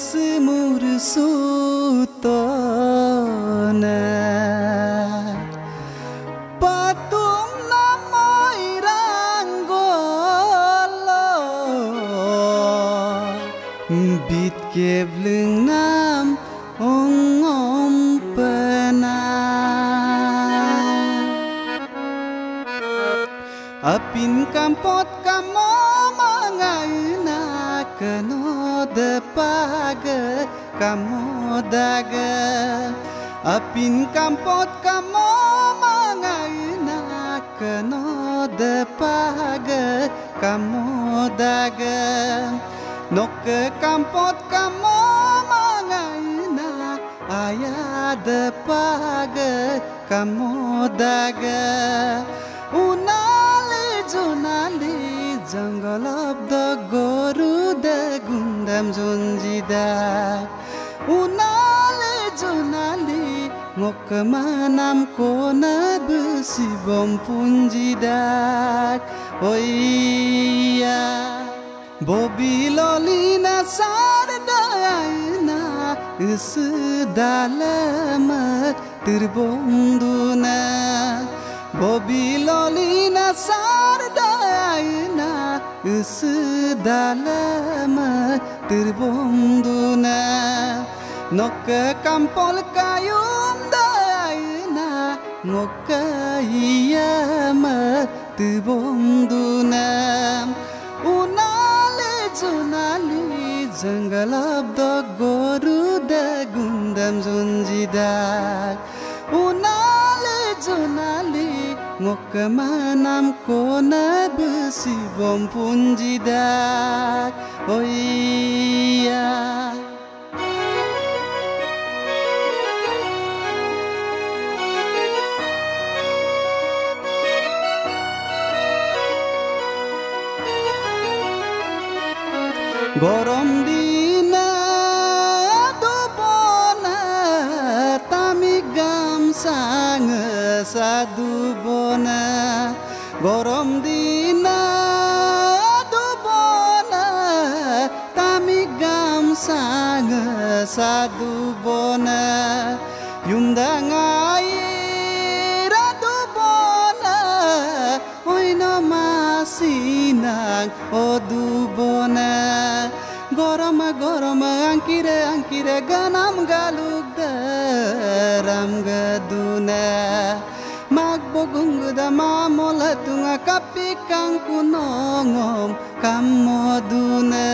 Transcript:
اسم رسولنا باتم نماي رانغولا بيت كيبلنام أنغولا apin kampot kamo mangai na keno depaga kamo daga apin kampot kamo mangai na keno depaga kamo daga nok kampot kamo mangai na ayah depaga kamo daga জঙ্গল আব্দ গরু দে গুন্দাম জঞ্জিদা উনালে জোনালি মকমা নাম কোনা শিবম পুঞ্জিদাক ওইয়া ববিললি না সার দয়াইনা ইস দালামা তীর বন্ধু না ববিললি না সার isdalama tirbonduna nok kampol kayum dayna ngok iyama tibonduna unale junali jangalab da goru da gundam junjidak ngok manam kona besi bom punjidak oh iya গরম দিনা দুবনা তামি গামসাং সাধু বনা গরম দিনা দুবনা তামি গামসাং সাধু বনা yumdangai radu bona oina masinang odubona গরম গরম আঙ্কিরে আঙ্কিরে গানাম গালুক দারাম গাদুনা po gungda mamola tunga kapi kang kunongom kamodune.